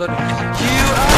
You are.